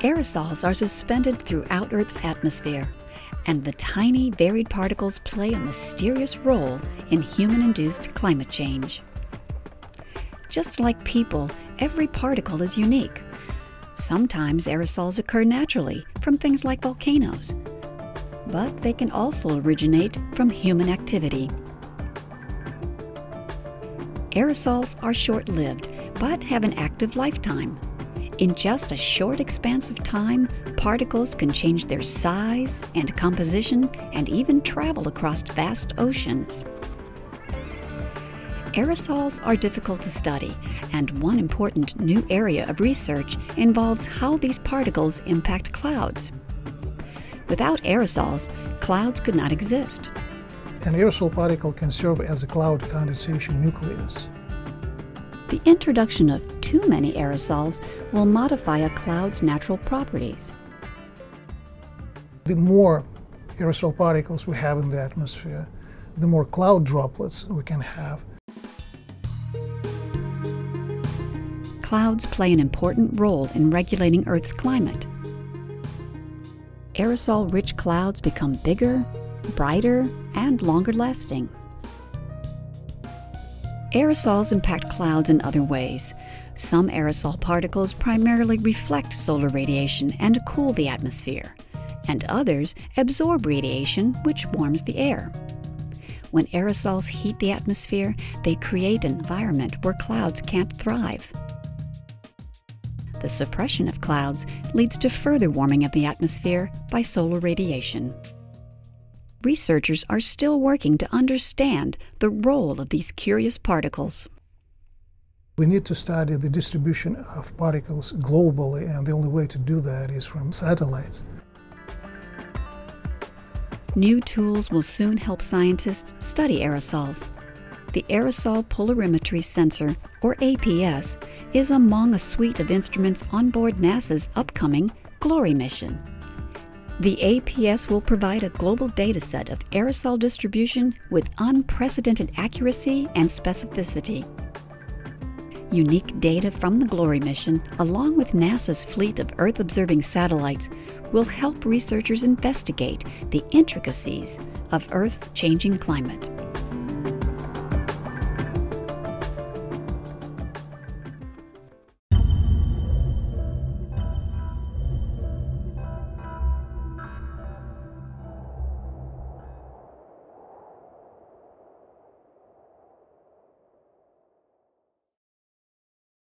Aerosols are suspended throughout Earth's atmosphere, and the tiny, varied particles play a mysterious role in human induced climate change. Just like people, every particle is unique. Sometimes aerosols occur naturally from things like volcanoes, but they can also originate from human activity. Aerosols are short lived, but have an active lifetime. In just a short expanse of time, particles can change their size and composition and even travel across vast oceans. Aerosols are difficult to study, and one important new area of research involves how these particles impact clouds. Without aerosols, clouds could not exist. An aerosol particle can serve as a cloud condensation nucleus. The introduction of too many aerosols will modify a cloud's natural properties. The more aerosol particles we have in the atmosphere, the more cloud droplets we can have. Clouds play an important role in regulating Earth's climate. Aerosol rich clouds become bigger, brighter, and longer lasting. Aerosols impact clouds in other ways. Some aerosol particles primarily reflect solar radiation and cool the atmosphere, and others absorb radiation, which warms the air. When aerosols heat the atmosphere, they create an environment where clouds can't thrive. The suppression of clouds leads to further warming of the atmosphere by solar radiation researchers are still working to understand the role of these curious particles. We need to study the distribution of particles globally, and the only way to do that is from satellites. New tools will soon help scientists study aerosols. The Aerosol Polarimetry Sensor, or APS, is among a suite of instruments on board NASA's upcoming GLORY mission. The APS will provide a global dataset of aerosol distribution with unprecedented accuracy and specificity. Unique data from the GLORY mission, along with NASA's fleet of Earth observing satellites, will help researchers investigate the intricacies of Earth's changing climate.